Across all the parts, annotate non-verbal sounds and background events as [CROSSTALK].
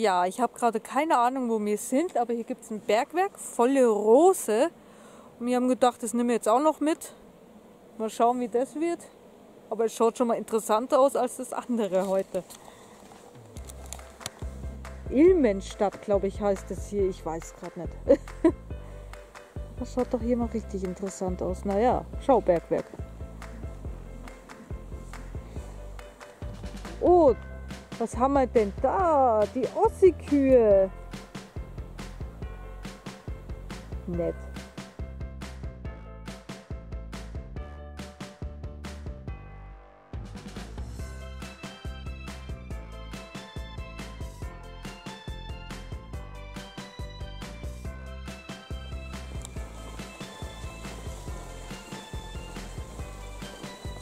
Ja, ich habe gerade keine Ahnung, wo wir sind, aber hier gibt es ein Bergwerk, volle Rose. Und wir haben gedacht, das nehmen wir jetzt auch noch mit. Mal schauen, wie das wird. Aber es schaut schon mal interessanter aus als das andere heute. Ilmenstadt, glaube ich, heißt es hier. Ich weiß gerade nicht. [LAUGHS] das schaut doch hier mal richtig interessant aus. Naja, schau, Bergwerk. Oh, was haben wir denn da? Die Ossi-Kühe. Nett.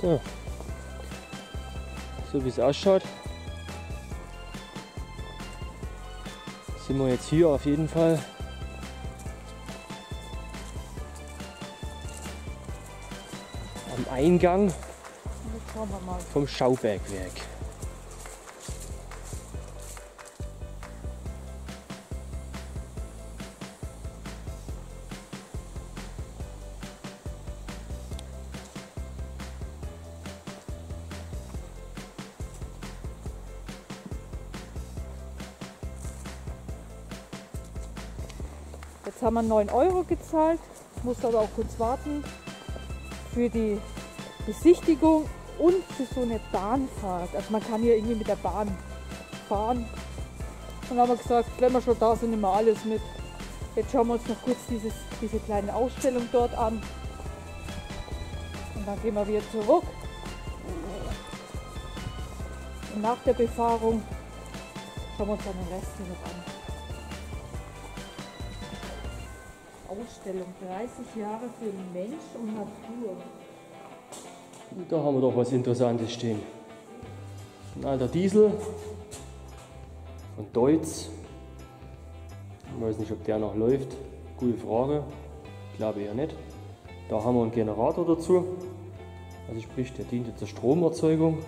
So. so wie es ausschaut, sind wir jetzt hier auf jeden Fall. Am Eingang vom Schaubergwerk. Jetzt haben wir 9 Euro gezahlt, muss aber auch kurz warten für die Besichtigung und für so eine Bahnfahrt. Also man kann hier irgendwie mit der Bahn fahren. Und dann haben wir gesagt, wenn wir schon da sind, nehmen wir alles mit. Jetzt schauen wir uns noch kurz dieses, diese kleine Ausstellung dort an. Und dann gehen wir wieder zurück. Und nach der Befahrung schauen wir uns dann den Rest hier noch an. Ausstellung 30 Jahre für Mensch und Natur. Da haben wir doch was Interessantes stehen. Ein alter Diesel von Deutz. Ich weiß nicht, ob der noch läuft. Gute Frage. Ich glaube eher nicht. Da haben wir einen Generator dazu. Also sprich, der dient zur Stromerzeugung.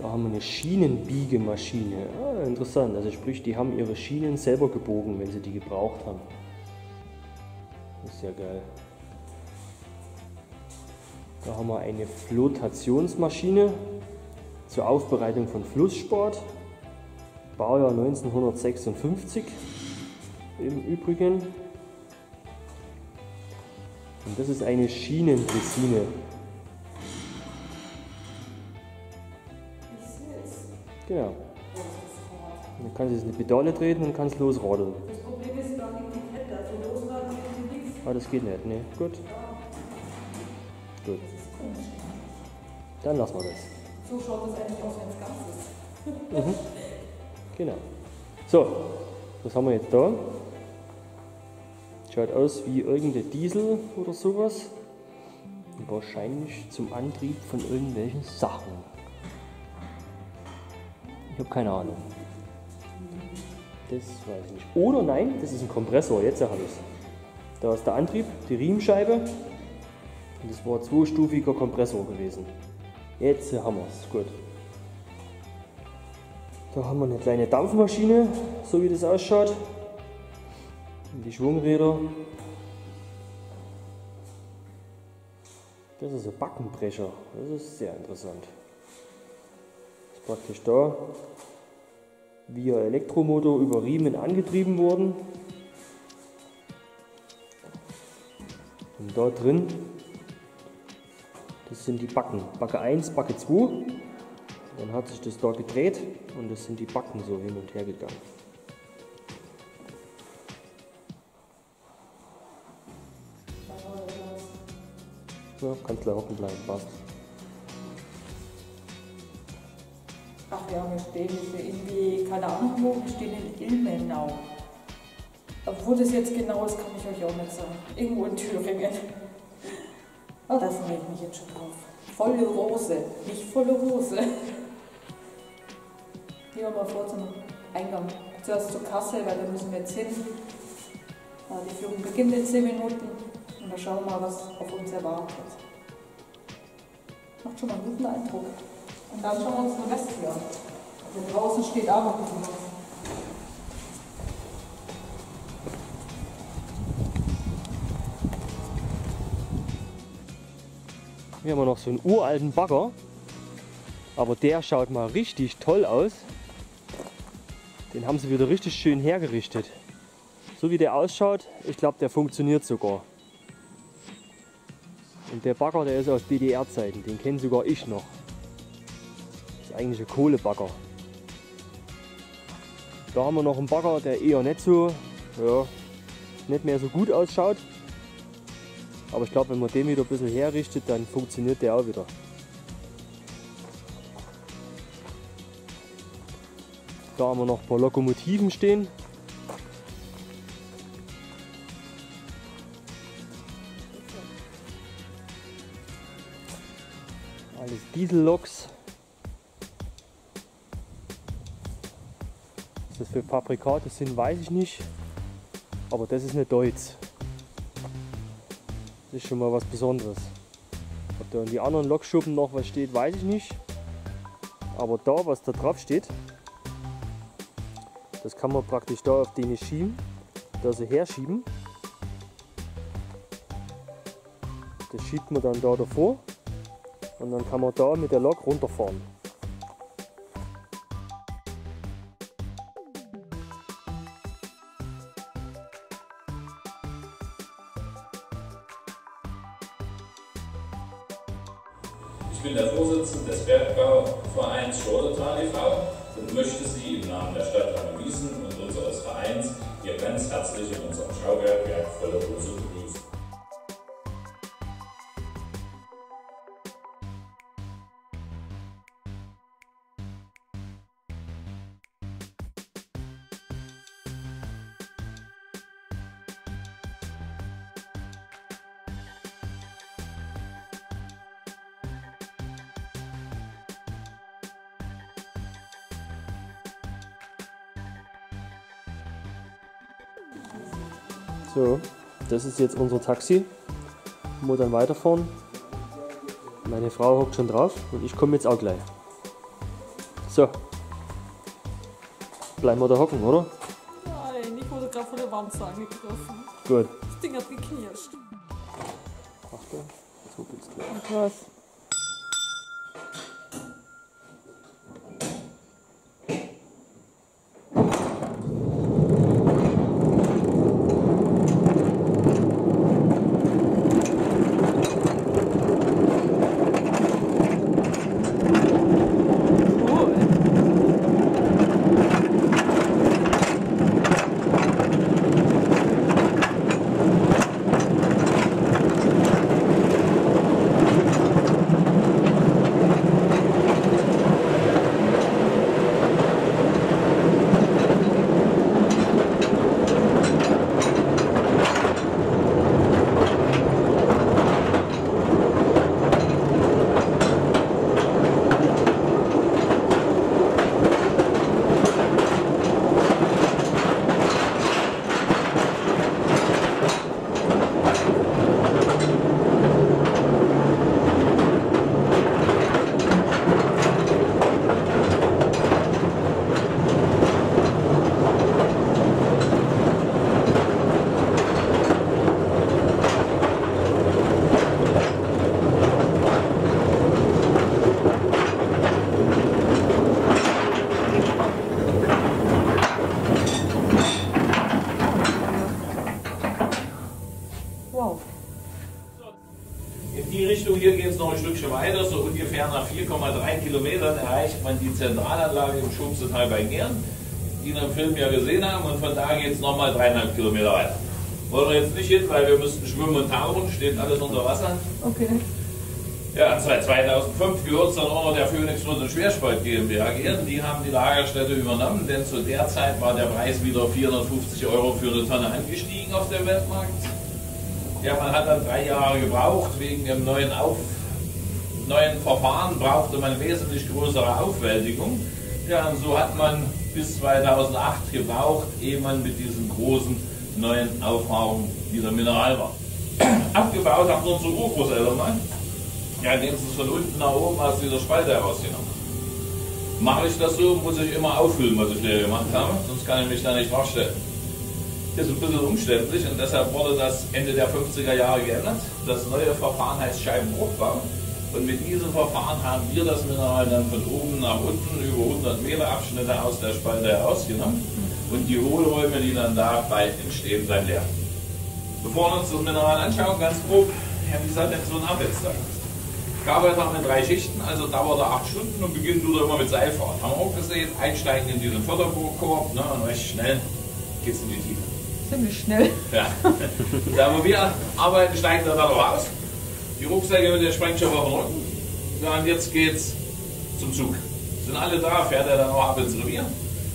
Da haben wir eine Schienenbiegemaschine. Ah, interessant. Also sprich, die haben ihre Schienen selber gebogen, wenn sie die gebraucht haben. Ist ja geil. Da haben wir eine Flotationsmaschine zur Aufbereitung von Flusssport. Baujahr 1956 im Übrigen. Und das ist eine Schienendressine. Genau. Dann kannst du jetzt eine Pedale treten und kannst losradeln. Das Problem ist gar nicht die Kette, also losradeln geht nichts. Ah, das geht nicht, ne? Gut. Gut. Dann lassen wir das. So schaut das eigentlich aus, wenn es ganz ist. [LAUGHS] Mhm. Genau. So, was haben wir jetzt da? Schaut aus wie irgendein Diesel oder sowas. Wahrscheinlich zum Antrieb von irgendwelchen Sachen. Habe keine Ahnung. Das weiß ich nicht. Oder nein, das ist ein Kompressor, jetzt habe ich es. Da ist der Antrieb, die Riemenscheibe. Und das war ein zweistufiger Kompressor gewesen. Jetzt haben wir es. Gut. Da haben wir eine kleine Dampfmaschine, so wie das ausschaut. Und die Schwungräder. Das ist ein Backenbrecher. Das ist sehr interessant. Praktisch da via Elektromotor über Riemen angetrieben worden. Und da drin, das sind die Backen. Backe 1, Backe 2. Dann hat sich das da gedreht und das sind die Backen so hin und her gegangen. Ja, kannst gleich hocken bleiben, passt. Stehen jetzt irgendwie, keine Ahnung wo, wir stehen in Ilmenau. Obwohl das jetzt genau ist, kann ich euch auch nicht sagen. Irgendwo in Thüringen. Oh, da freue ich mich jetzt schon drauf. Volle Rose, nicht volle Hose. Gehen wir mal vor zum Eingang. Zuerst zur Kasse, weil da müssen wir jetzt hin. Ja, Die Führung beginnt in 10 Minuten und da schauen wir mal, was auf uns erwartet. Macht schon mal einen guten Eindruck. Und dann schauen wir uns den Rest hier an. Also draußen steht auch noch ein bisschen was. Hier haben wir noch so einen uralten Bagger. Aber der schaut mal richtig toll aus. Den haben sie wieder richtig schön hergerichtet. So wie der ausschaut, ich glaube der funktioniert sogar. Und der Bagger, der ist aus DDR-Zeiten, den kenne sogar ich noch. Ist eigentlich ein Kohlebagger. Da haben wir noch einen Bagger, der eher nicht so, ja, nicht mehr so gut ausschaut. Aber ich glaube, wenn man den wieder ein bisschen herrichtet, dann funktioniert der auch wieder. Da haben wir noch ein paar Lokomotiven stehen. Alles Dieselloks. Für Fabrikate sind, weiß ich nicht. Aber das ist eine Deutz. Das ist schon mal was Besonderes. Ob da in die anderen Lokschuppen noch was steht, weiß ich nicht. Aber da, was da drauf steht, das kann man praktisch da auf den schieben, da so herschieben. Das schiebt man dann da davor und dann kann man da mit der Lok runterfahren. So, das ist jetzt unser Taxi, wir dann weiterfahren. Meine Frau hockt schon drauf und ich komme jetzt auch gleich. So, bleiben wir da hocken, oder? Nein, ich wurde gerade von der Wand angegriffen. Gut. Das Ding hat geknirscht. Achtung, jetzt ruppelt's gleich. Und was? Cool. Wow. In die Richtung hier geht es noch ein Stückchen weiter, so ungefähr nach 4,3 Kilometern erreicht man die Zentralanlage im Schubsetal bei Gern, die wir im Film ja gesehen haben und von da geht es nochmal dreieinhalb Kilometer weiter. Wollen wir jetzt nicht hin, weil wir müssten schwimmen und tauchen, steht alles unter Wasser. Okay. Ja, seit 2005 gehört es dann auch noch der Phoenix Flut und Schwersport GmbH Gern. Die haben die Lagerstätte übernommen, denn zu der Zeit war der Preis wieder 450 Euro für eine Tonne angestiegen auf dem Weltmarkt. Ja, man hat dann drei Jahre gebraucht, wegen dem neuen, Auf, neuen Verfahren brauchte man wesentlich größere Aufwältigung. Ja, und so hat man bis 2008 gebraucht, ehe man mit diesen großen neuen Auffahrungen wieder Mineral war. [CLEARS THROAT] Abgebaut haben unsere Urgroßeltern mal, ja, indem sie es von unten nach oben aus dieser Spalte herausgenommen. Mache ich das so, muss ich immer auffüllen, was ich leer gemacht habe, sonst kann ich mich da nicht draufstellen. Das ist ein bisschen umständlich und deshalb wurde das Ende der 50er Jahre geändert. Das neue Verfahren heißt Scheibenbruchbau. Und mit diesem Verfahren haben wir das Mineral dann von oben nach unten über 100 Meter Abschnitte aus der Spalte herausgenommen. Und die Hohlräume, die dann dabei entstehen, bleiben leer. Bevor wir uns das Mineral anschauen, ganz grob, ja, wie sah denn so ein Arbeitstag aus? Ich arbeite auch mit drei Schichten, also dauert er acht Stunden und beginnt wieder immer mit Seilfahren. Haben wir auch gesehen, einsteigen in diesen Förderkorb ne, und recht schnell geht es in die Tiefe. Ziemlich schnell. Ja. [LAUGHS] da wo wir arbeiten, steigen wir dann auch aus. Die Rucksäcke mit der Sprengstoff auf den Rücken. Ja, und jetzt geht's zum Zug. Sind alle da, fährt er dann auch ab ins Revier.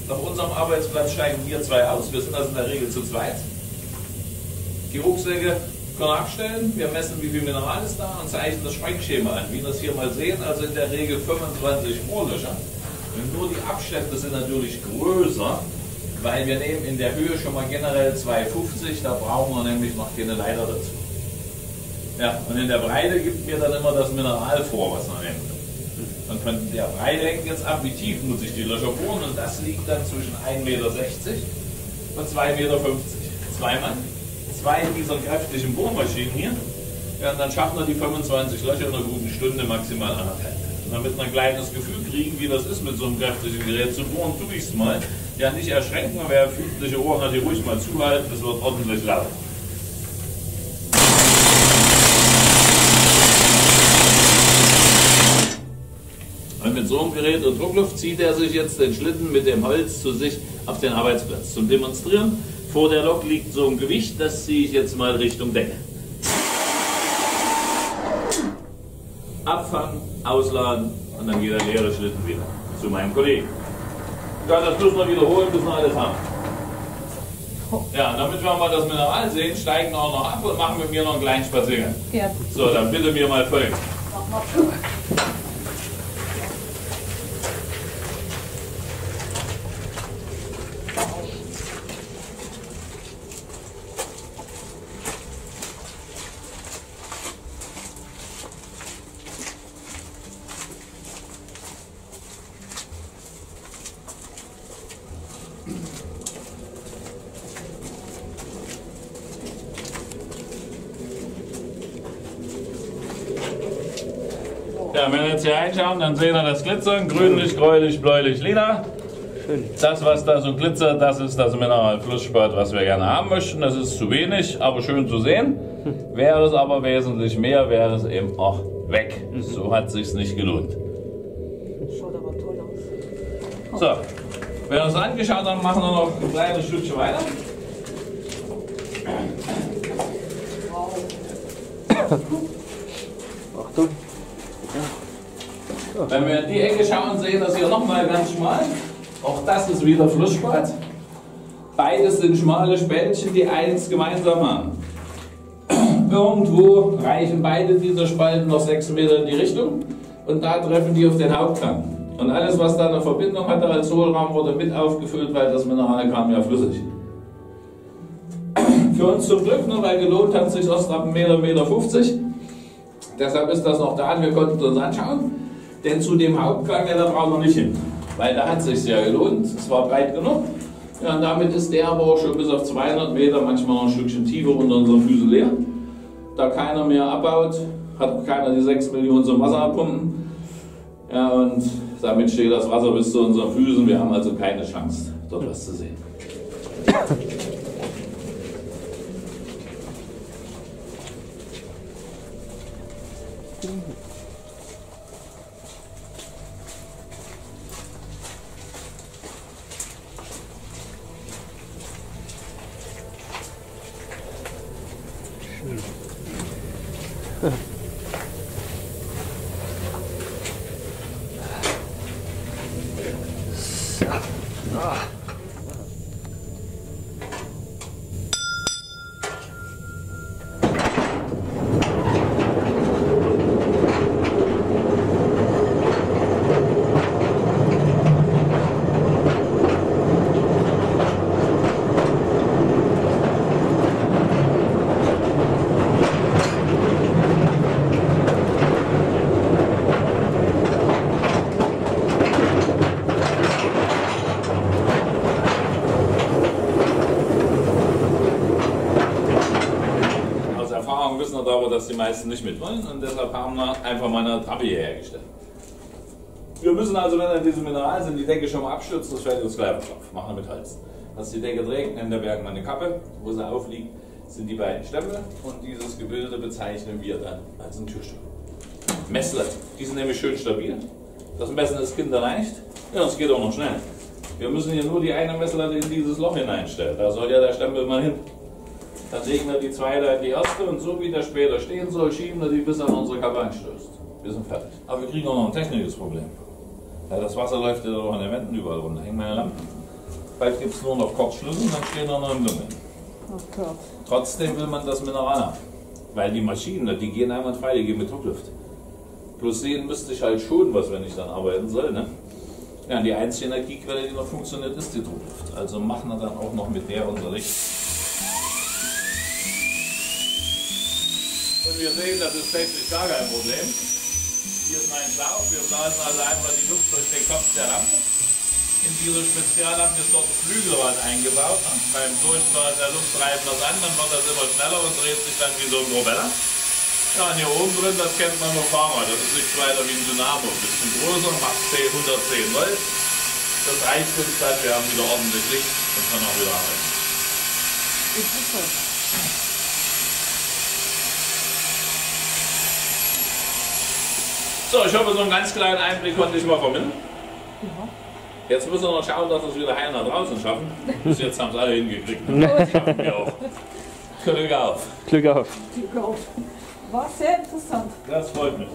Auf unserem Arbeitsplatz steigen wir zwei aus. Wir sind also in der Regel zu zweit. Die Rucksäcke können abstellen. Wir messen, wie viel Mineral ist da und zeichnen das Sprengschema an. Wie wir das hier mal sehen, also in der Regel 25 Rohrlöcher. Und nur die Abstände sind natürlich größer, weil wir nehmen in der Höhe schon mal generell 2,50. Da brauchen wir nämlich noch keine Leiter dazu. Ja, und in der Breite gibt mir dann immer das Mineral vor, was man nimmt. Und von der Breite hängt jetzt ab, wie tief muss ich die Löcher bohren. Und das liegt dann zwischen 1,60 Meter und 2,50 Meter. Zwei Mann, zwei dieser kräftigen Bohrmaschinen hier. Ja, und dann schaffen wir die 25 Löcher in einer guten Stunde, maximal anderthalb. Und damit wir ein kleines Gefühl kriegen, wie das ist, mit so einem kräftigen Gerät zu bohren, tue ich es mal. Ja, nicht erschrecken, wer fühlige Ohren hat, die ruhig mal zuhalten, es wird ordentlich laut. Und mit so einem Gerät und Druckluft zieht er sich jetzt den Schlitten mit dem Holz zu sich auf den Arbeitsplatz. Zum Demonstrieren, vor der Lok liegt so ein Gewicht, das ziehe ich jetzt mal Richtung Decke. Abfangen, ausladen und dann geht der leere Schlitten wieder zu meinem Kollegen. Ja, das müssen wir wiederholen, bis wir alles haben. Ja, damit wir mal das Mineral sehen, steigen wir auch noch ab und machen mit mir noch einen kleinen Spaziergang. Ja. So, dann bitte mir mal folgen. Ja, wenn wir jetzt hier reinschauen, dann sehen wir das Glitzern, grünlich, gräulich, bläulich, lila. Das, was da so glitzert, das ist das Mineralflussspat, was wir gerne haben möchten. Das ist zu wenig, aber schön zu sehen. Wäre es aber wesentlich mehr, wäre es eben auch weg. So hat sich's nicht gelohnt. Schaut aber toll aus. So, wenn wir uns angeschaut haben, machen wir noch ein kleines Stückchen weiter. Achtung. [COUGHS] [COUGHS] Wenn wir in die Ecke schauen, sehen wir das hier nochmal ganz schmal. Auch das ist wieder Flussspat. Beides sind schmale Spältchen, die eins gemeinsam haben. [CLEARS THROAT] Irgendwo reichen beide dieser Spalten noch 6 Meter in die Richtung und da treffen die auf den Hauptgang. Und alles, was da eine Verbindung hatte als Hohlraum, wurde mit aufgefüllt, weil das Mineral kam ja flüssig. [CLEARS THROAT] Für uns zum Glück, nur weil gelohnt hat sich erst ab 1 Meter, Meter 50. Deshalb ist das noch da und wir konnten es uns anschauen denn zu dem Hauptgang, ja, da brauchen wir nicht hin. Weil da hat es sich sehr gelohnt, es war breit genug. Ja, und damit ist der aber auch schon bis auf 200 Meter, manchmal noch ein Stückchen tiefer unter unseren Füßen leer. Da keiner mehr abbaut, hat keiner die 6 Millionen zum Wasser abpumpen. Ja, und damit steht das Wasser bis zu unseren Füßen. Wir haben also keine Chance, dort was zu sehen. Aber, dass die meisten nicht mit wollen und deshalb haben wir einfach mal eine Trappe hier hergestellt. Wir müssen also, wenn dann diese Mineral sind, die Decke schon mal abstürzen, das fällt uns gleich auf Kopf. Machen wir mit Holz. Was die Decke trägt, nennt der Berg mal eine Kappe. Wo sie aufliegt, sind die beiden Stämme und dieses Gebilde bezeichnen wir dann als ein Türstück. Messlet, die sind nämlich schön stabil. Das Messen ist kinderleicht. Ja, es geht auch noch schnell. Wir müssen hier nur die eine Messlatte in dieses Loch hineinstellen. Da soll ja der Stempel mal hin. Dann legen wir die zweite in die erste und so wie der später stehen soll, schieben wir die bis an unsere Kappe anstößt. Wir sind fertig. Aber wir kriegen auch noch ein technisches Problem. Ja, das Wasser läuft ja doch an den Wänden überall runter. Hängen meine Lampen. Bald gibt es nur noch Kurzschlüsse und dann stehen wir noch im Dunkeln. Oh Gott. Trotzdem will man das Mineral haben. Weil die Maschinen, die gehen einwandfrei, die gehen mit Druckluft. Bloß sehen müsste ich halt schon was, wenn ich dann arbeiten soll. Ne? Ja, und die einzige Energiequelle, die noch funktioniert, ist die Druckluft. Also machen wir dann auch noch mit der unser Licht. Und wir sehen, das ist technisch gar kein Problem. Hier ist mein Schlauch. Wir blasen also einfach die Luft durch den Kopf der Lampe. In diese Speziallampe ist dort Flügelrad eingebaut. Und beim Durchblasen der Luft treiben das an, dann wird das immer schneller und dreht sich dann wie so ein Propeller. Ja, und hier oben drin, das kennt man nur Fahrrad. Das ist nichts weiter wie ein Dynamo. Ein bisschen größer, macht 10, 110 Volt. Das reicht uns dann. Wir haben wieder ordentlich Licht und können auch wieder arbeiten. Interessant. So, ich hoffe, so einen ganz kleinen Einblick konnte ich mal vermitteln. Ja. Jetzt müssen wir noch schauen, dass wir es wieder heil nach draußen schaffen. [LAUGHS] Bis jetzt haben es alle hingekriegt. [LAUGHS] Das schaffen wir auch. Glück auf. Glück auf. Glück auf. War sehr interessant. Das freut mich.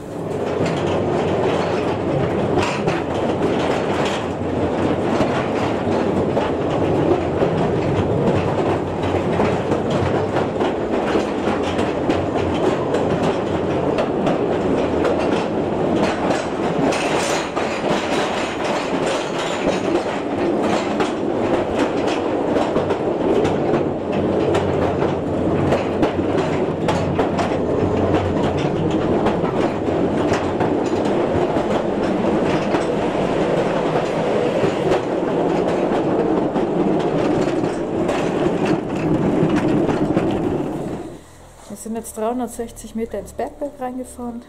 Jetzt 360 Meter ins Bergwerk reingefahren.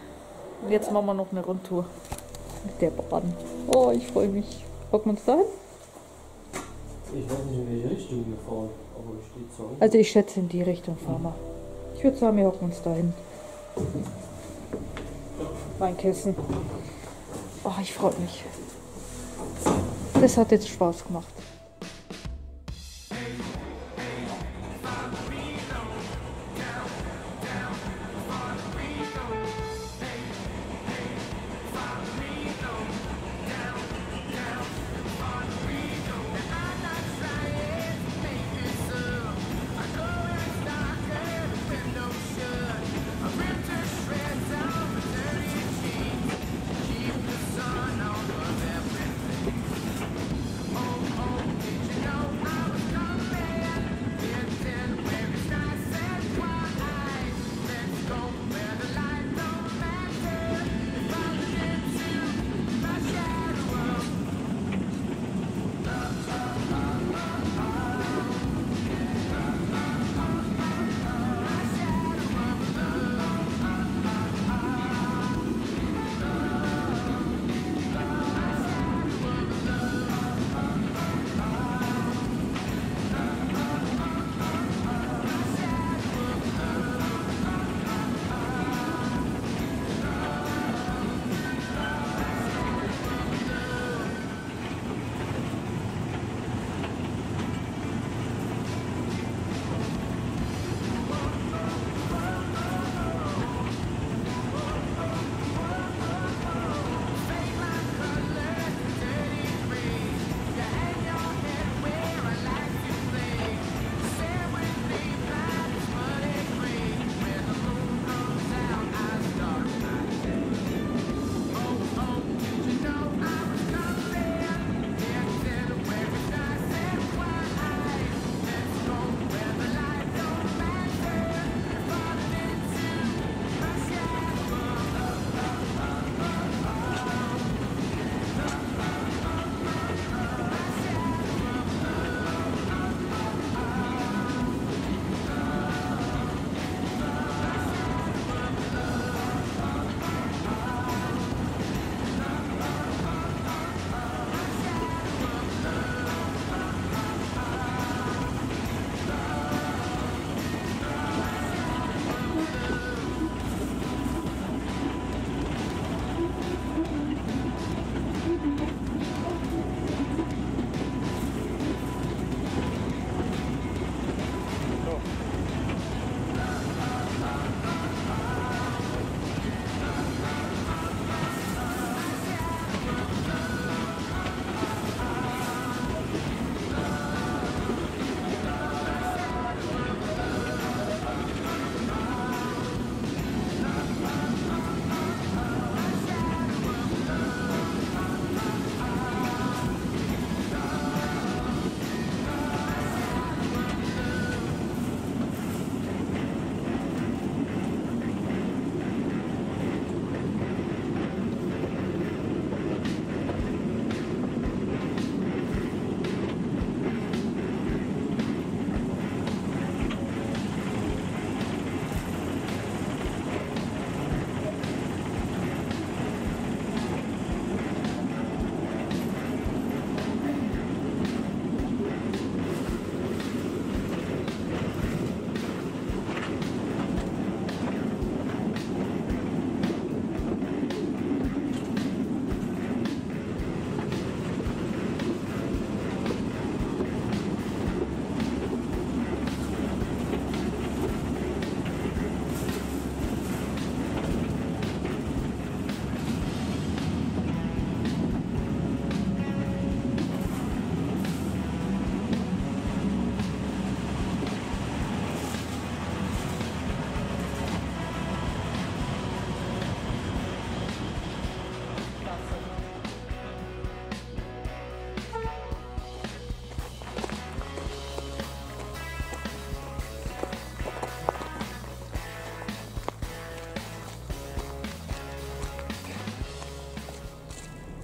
Und jetzt machen wir noch eine Rundtour mit der Bahn. Oh, ich freue mich. Hocken wir uns da hin? Ich weiß nicht, in welche Richtung wir fahren, aber es steht so. Also ich schätze in die Richtung fahren wir. Ich würde sagen, wir hocken uns da hin. Mein Kissen. Oh, ich freue mich. Das hat jetzt Spaß gemacht.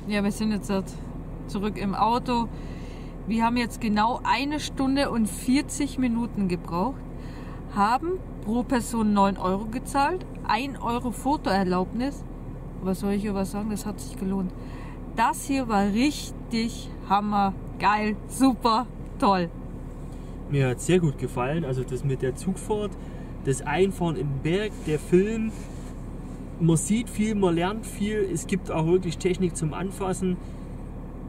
Ja, wir sind jetzt zurück im Auto. Wir haben jetzt genau eine Stunde und 40 Minuten gebraucht, haben pro Person 9 Euro gezahlt, 1 Euro Fotoerlaubnis. Was soll ich über sagen? Das hat sich gelohnt. Das hier war richtig hammer, geil, super, toll. Mir hat sehr gut gefallen. Also das mit der Zugfahrt, das Einfahren im Berg, der Film. Man sieht viel, man lernt viel. Es gibt auch wirklich Technik zum Anfassen.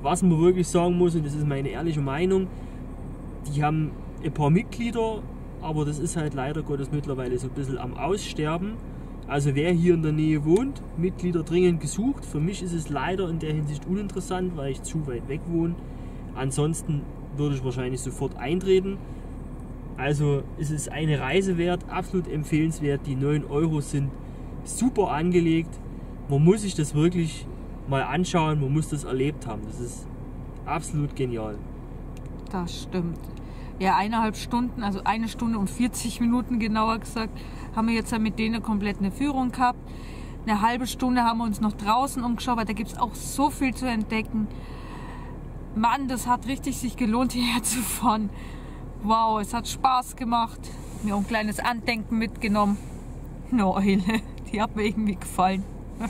Was man wirklich sagen muss, und das ist meine ehrliche Meinung, die haben ein paar Mitglieder, aber das ist halt leider Gottes mittlerweile so ein bisschen am Aussterben. Also wer hier in der Nähe wohnt, Mitglieder dringend gesucht. Für mich ist es leider in der Hinsicht uninteressant, weil ich zu weit weg wohne. Ansonsten würde ich wahrscheinlich sofort eintreten. Also ist es eine Reise wert, absolut empfehlenswert. Die 9 Euro sind super angelegt. Man muss sich das wirklich mal anschauen, man muss das erlebt haben. Das ist absolut genial. Das stimmt. Ja, eineinhalb Stunden, also eine Stunde und 40 Minuten genauer gesagt, haben wir jetzt mit denen komplett eine Führung gehabt. Eine halbe Stunde haben wir uns noch draußen umgeschaut, weil da gibt es auch so viel zu entdecken. Mann, das hat richtig sich gelohnt, [LAUGHS] hierher zu fahren. Wow, es hat Spaß gemacht. Mir ein kleines Andenken mitgenommen. Eine Eule, die hat mir irgendwie gefallen. [LAUGHS]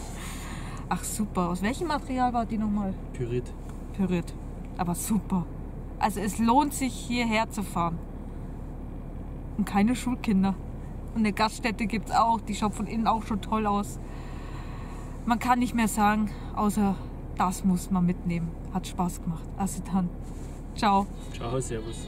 Ach super, aus welchem Material war die nochmal? Pyrit. Pyrit, aber super. Also es lohnt sich hierher zu fahren. Und keine Schulkinder. Und eine Gaststätte gibt es auch, die schaut von innen auch schon toll aus. Man kann nicht mehr sagen, außer das muss man mitnehmen. Hat Spaß gemacht. Also dann, ciao. Ciao, servus.